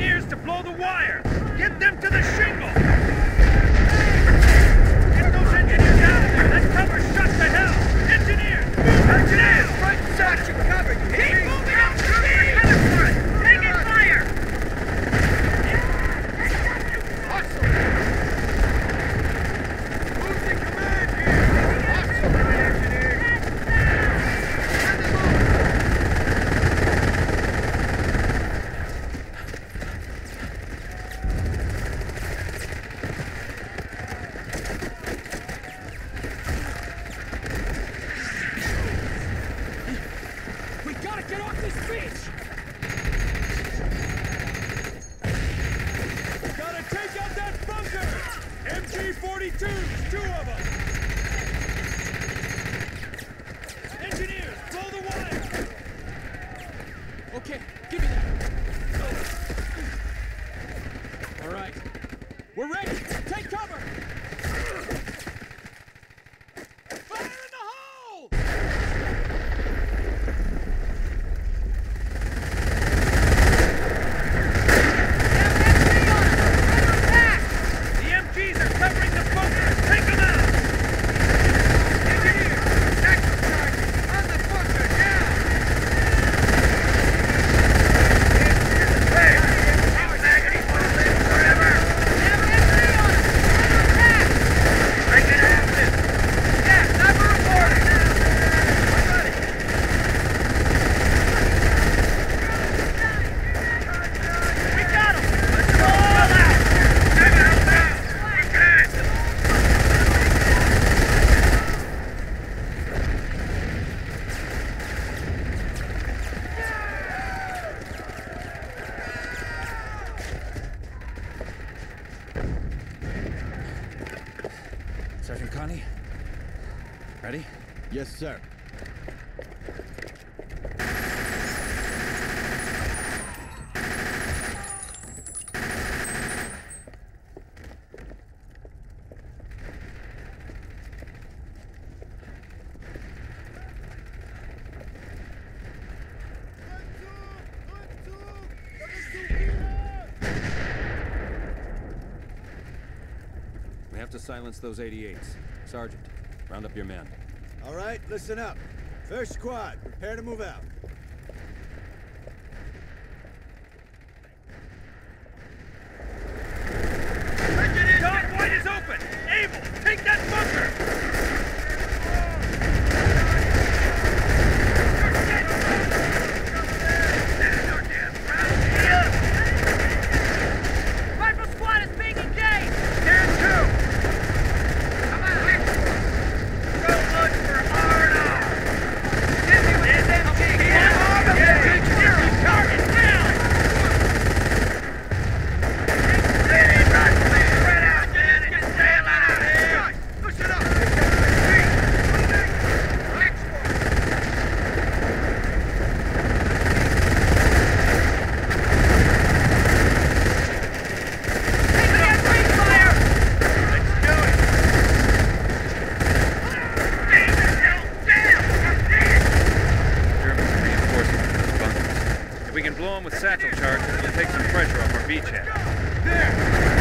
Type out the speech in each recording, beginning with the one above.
engineers to blow the wire. Get them to the shingle. MG42s, two of them. Engineers, blow the wire. Okay, Sergeant Conti? Ready? Yes, sir. have to silence those 88s. Sergeant, round up your men. All right, listen up. First squad, prepare to move out. blow them with satchel charges and take some pressure off our beachhead. There!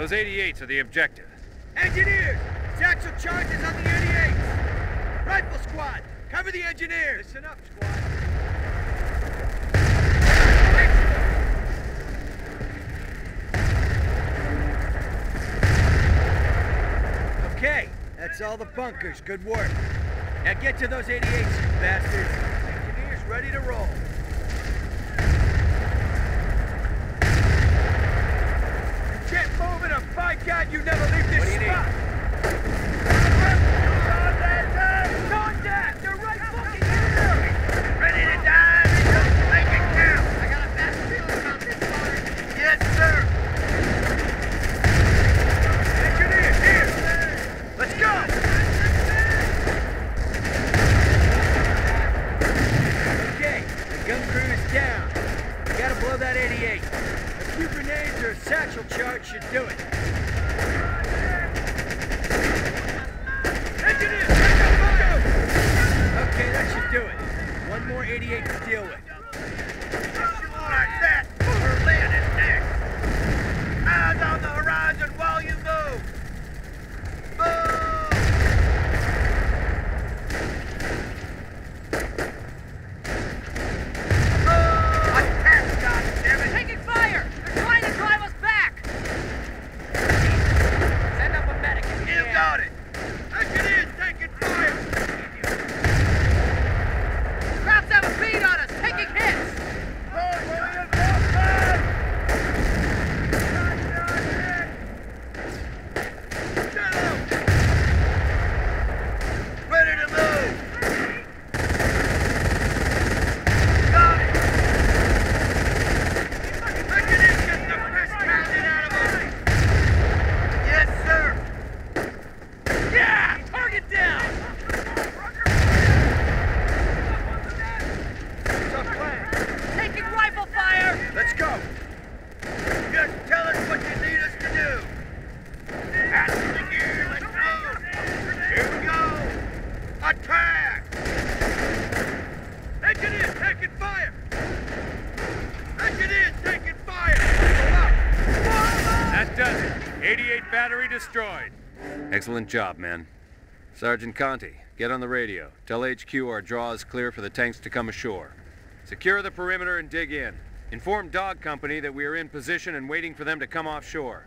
Those 88s are the objective. Engineers! Satchel charges on the 88s! Rifle squad, cover the engineers! Listen up, squad. Okay, that's all the bunkers. Good work. Now get to those 88s, you bastards. Engineers ready to roll. my God, you never leave this spot! 88 battery destroyed. Excellent job, man. Sergeant Conti, get on the radio. Tell HQ our draw is clear for the tanks to come ashore. Secure the perimeter and dig in. Inform Dog Company that we are in position and waiting for them to come offshore.